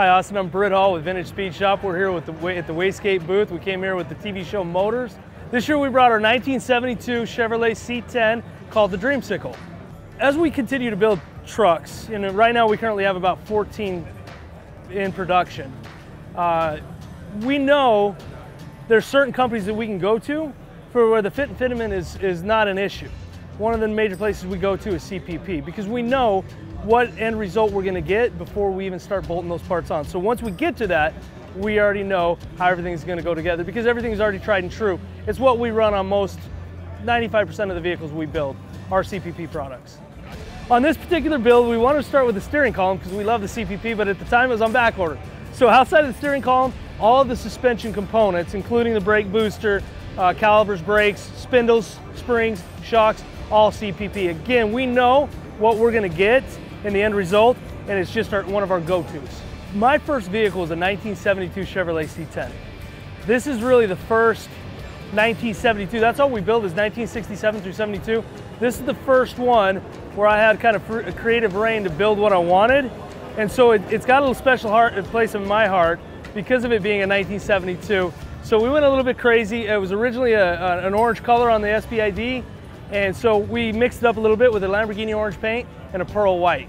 Hi Austin, I'm Britt Hall with Vintage Speed Shop. We're here with the, at the Wastegate booth. We came here with the TV show Motors. This year we brought our 1972 Chevrolet C10 called the Dreamsicle. As we continue to build trucks, and right now we currently have about 14 in production, uh, we know there's certain companies that we can go to for where the fit and fitment is, is not an issue. One of the major places we go to is CPP because we know what end result we're gonna get before we even start bolting those parts on. So once we get to that, we already know how everything's gonna go together because everything's already tried and true. It's what we run on most, 95% of the vehicles we build, are CPP products. On this particular build, we want to start with the steering column because we love the CPP, but at the time it was on back order. So outside of the steering column, all the suspension components, including the brake booster, uh, calipers, brakes, spindles, springs, shocks, all CPP. Again, we know what we're gonna get in the end result, and it's just our, one of our go-tos. My first vehicle is a 1972 Chevrolet C10. This is really the first 1972. That's all we built is 1967 through 72. This is the first one where I had kind of a creative reign to build what I wanted. And so it, has got a little special heart, place in my heart because of it being a 1972. So we went a little bit crazy. It was originally a, a, an orange color on the SPID. And so we mixed it up a little bit with a Lamborghini orange paint and a pearl white.